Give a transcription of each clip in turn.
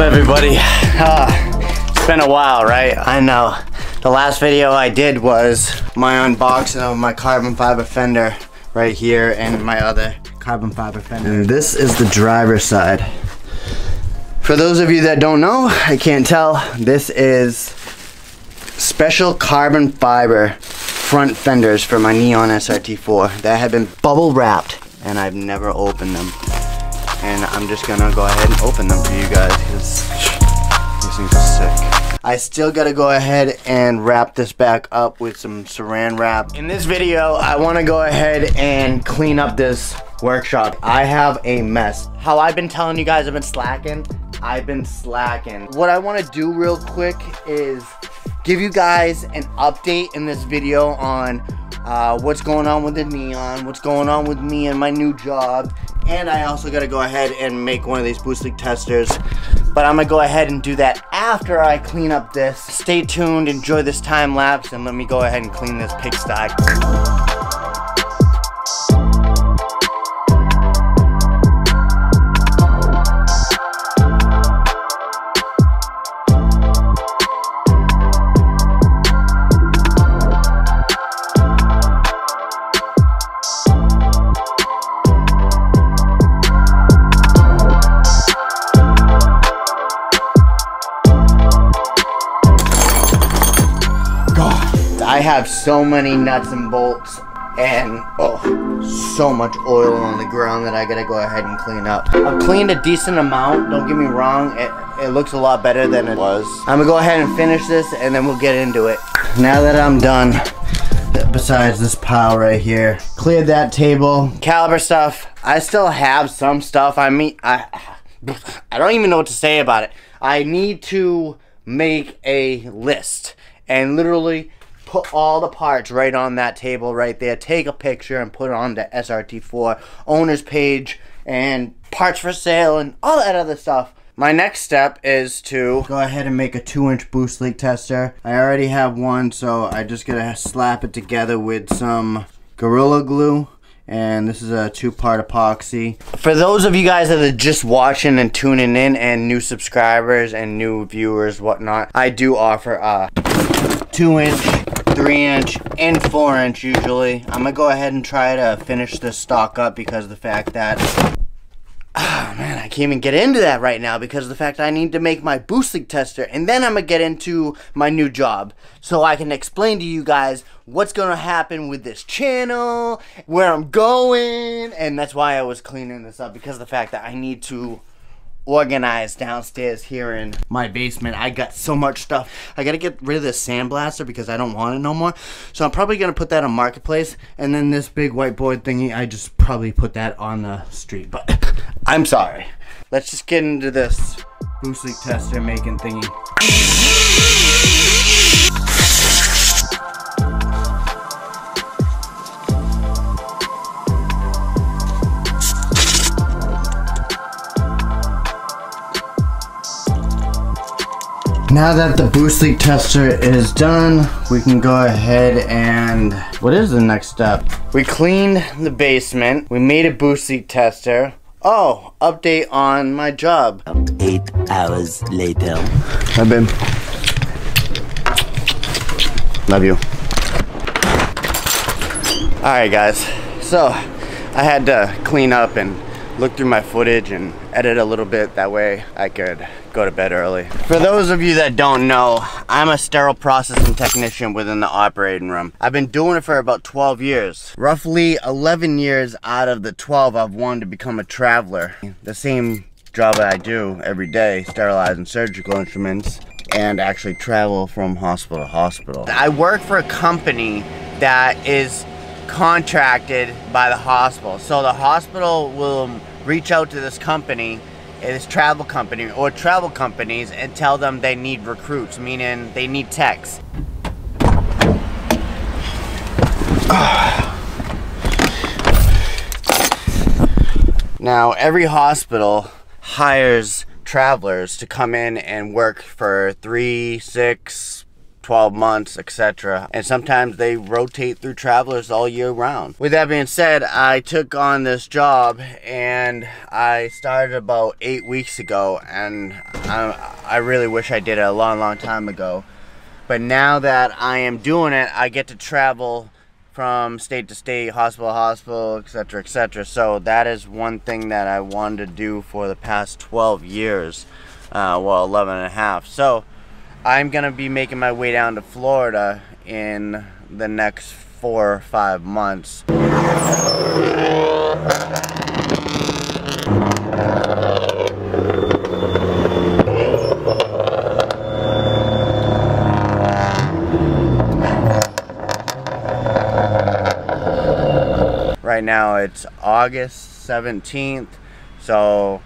everybody? Uh, it's been a while, right? I know. The last video I did was my unboxing of my carbon fiber fender right here and my other carbon fiber fender. And this is the driver's side. For those of you that don't know, I can't tell, this is special carbon fiber front fenders for my Neon SRT4 that have been bubble wrapped and I've never opened them and I'm just gonna go ahead and open them for you guys because these things are sick. I still gotta go ahead and wrap this back up with some saran wrap. In this video, I wanna go ahead and clean up this workshop. I have a mess. How I've been telling you guys I've been slacking, I've been slacking. What I wanna do real quick is give you guys an update in this video on uh, what's going on with the Neon, what's going on with me and my new job, and I also gotta go ahead and make one of these boost leak testers. But I'm gonna go ahead and do that after I clean up this. Stay tuned, enjoy this time lapse, and let me go ahead and clean this pigsty. Have so many nuts and bolts and oh, so much oil on the ground that I gotta go ahead and clean up. I've cleaned a decent amount, don't get me wrong, it, it looks a lot better than it was. I'm gonna go ahead and finish this and then we'll get into it. Now that I'm done, besides this pile right here, cleared that table, caliber stuff, I still have some stuff, I mean, I, I don't even know what to say about it. I need to make a list and literally put all the parts right on that table right there. Take a picture and put it on the SRT4 owner's page and parts for sale and all that other stuff. My next step is to go ahead and make a 2 inch boost leak tester. I already have one so I just gotta slap it together with some Gorilla Glue and this is a two-part epoxy. For those of you guys that are just watching and tuning in and new subscribers and new viewers whatnot, I do offer a 2 inch three inch and four inch usually. I'm gonna go ahead and try to finish this stock up because of the fact that Oh man, I can't even get into that right now because of the fact I need to make my boost leak tester and then I'm gonna get into my new job so I can explain to you guys what's gonna happen with this channel, where I'm going, and that's why I was cleaning this up because of the fact that I need to organized downstairs here in my basement. I got so much stuff. I gotta get rid of this sandblaster because I don't want it no more. So I'm probably gonna put that on Marketplace. And then this big whiteboard thingy, I just probably put that on the street. But I'm sorry. Let's just get into this boost leak tester making thingy. Now that the boost leak tester is done, we can go ahead and, what is the next step? We cleaned the basement, we made a boost leak tester. Oh, update on my job. Eight hours later. I've been. Love you. Alright guys, so I had to clean up and look through my footage and edit a little bit. That way I could go to bed early. For those of you that don't know, I'm a sterile processing technician within the operating room. I've been doing it for about 12 years. Roughly 11 years out of the 12 I've wanted to become a traveler. The same job that I do every day, sterilizing surgical instruments and actually travel from hospital to hospital. I work for a company that is contracted by the hospital. So the hospital will reach out to this company, uh, this travel company or travel companies and tell them they need recruits, meaning they need techs. Now, every hospital hires travelers to come in and work for three, six, 12 months, etc. And sometimes they rotate through travelers all year round. With that being said, I took on this job and I started about eight weeks ago and I, I really wish I did it a long, long time ago. But now that I am doing it, I get to travel from state to state, hospital to hospital, etc., etc. So that is one thing that I wanted to do for the past 12 years, uh, well, 11 and a half. So I'm gonna be making my way down to Florida in the next four or five months. Right now it's August 17th, so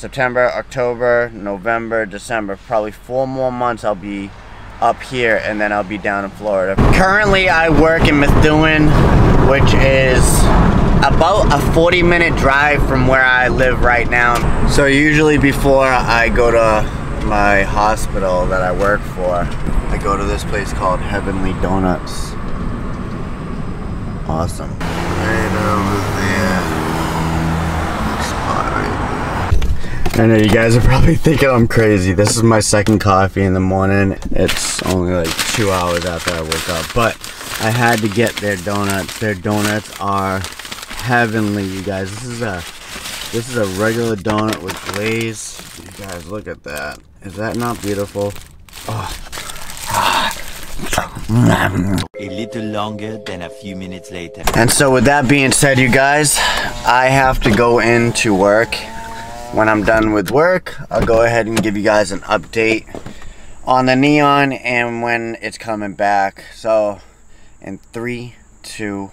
September, October, November, December, probably four more months I'll be up here and then I'll be down in Florida. Currently I work in Methuen, which is about a 40 minute drive from where I live right now. So usually before I go to my hospital that I work for, I go to this place called Heavenly Donuts. Awesome. Right over there. Spot right there. I know you guys are probably thinking I'm crazy. This is my second coffee in the morning. It's only like two hours after I woke up, but I had to get their donuts. Their donuts are heavenly, you guys. This is a this is a regular donut with glaze. You guys, look at that. Is that not beautiful? Oh. A little longer than a few minutes later. And so with that being said, you guys, I have to go into work. When I'm done with work, I'll go ahead and give you guys an update on the neon and when it's coming back. So in three, two,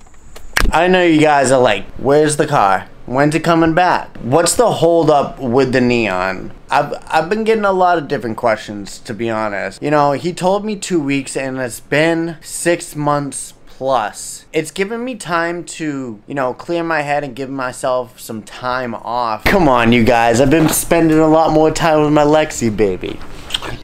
I know you guys are like, where's the car? When's it coming back? What's the holdup with the neon? I've, I've been getting a lot of different questions, to be honest. You know, he told me two weeks and it's been six months plus. It's given me time to, you know, clear my head and give myself some time off. Come on, you guys. I've been spending a lot more time with my Lexi baby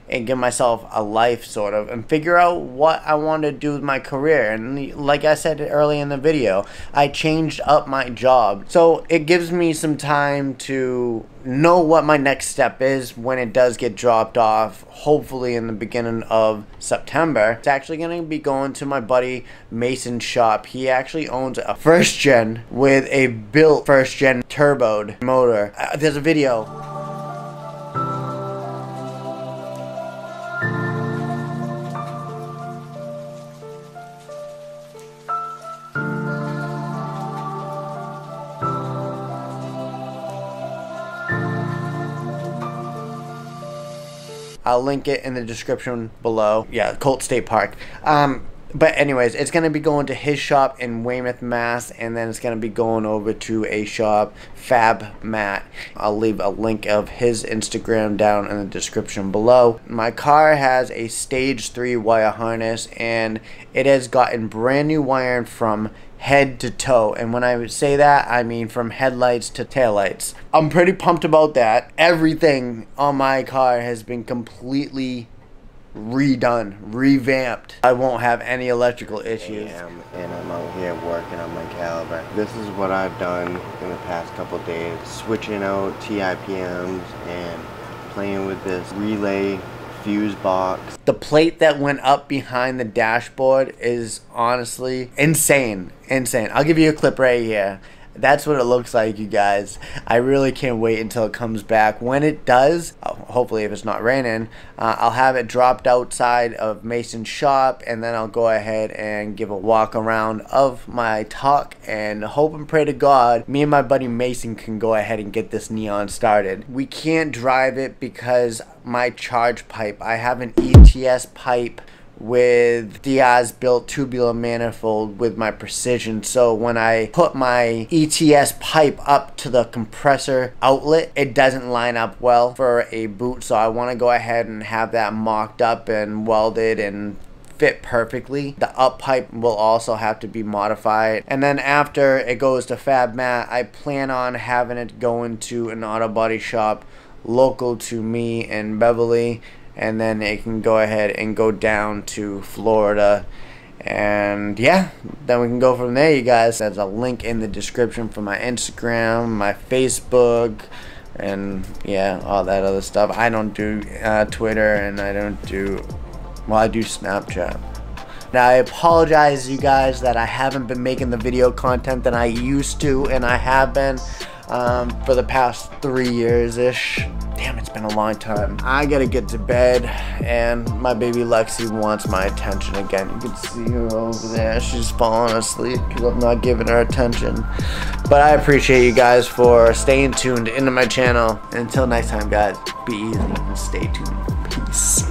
and give myself a life sort of and figure out what I want to do with my career. And like I said early in the video I changed up my job. So it gives me some time to know what my next step is when it does get dropped off hopefully in the beginning of September. It's actually going to be going to my buddy Mason's shop. He actually owns a first gen with a built first gen turboed motor. Uh, there's a video I'll link it in the description below. Yeah, Colt State Park. Um, but anyways, it's to be going to his shop in Weymouth, Mass. And then it's to be going over to a shop, Fab Matt. I'll leave a link of his Instagram down in the description below. My car has a stage 3 wire harness. And it has gotten brand new wiring from head to toe. And when I say that, I mean from headlights to taillights. I'm pretty pumped about that. Everything on my car has been completely redone, revamped. I won't have any electrical issues. and I'm out here working on my caliber. This is what I've done in the past couple days. Switching out TIPMs and playing with this relay fuse box. The plate that went up behind the dashboard is honestly insane. Insane. I'll give you a clip right here. That's what it looks like, you guys. I really can't wait until it comes back. When it does, uh, hopefully if it's not raining, uh, I'll have it dropped outside of Mason's shop and then I'll go ahead and give a walk around of my talk, and hope and pray to God me and my buddy Mason can go ahead and get this neon started. We can't drive it because my charge pipe, I have an ETS pipe with DiazBuilt tubular manifold with my precision. So when I put my ETS pipe up to the compressor outlet, it doesn't line up well for a boot. So I want to go ahead and have that mocked up and welded and fit perfectly. The up pipe will also have to be modified. And then after it goes to Fab Matt, I plan on having it go into an auto body shop local to me in Beverly and then it can go ahead and go down to Florida. And yeah, then we can go from there, you guys. There's a link in the description for my Instagram, my Facebook, and yeah, all that other stuff. I don't do uh, Twitter and I don't do, well, I do Snapchat. Now, I apologize, you guys, that I haven't been making the video content that I used to, and I have been um, for the past three years ish. Damn, it's been a long time. I gotta get to bed, and my baby Lexi wants my attention again. You can see her over there. She's falling asleep because I'm not giving her attention. But I appreciate you guys for staying tuned into my channel. And until next time, guys, be easy and stay tuned. Peace.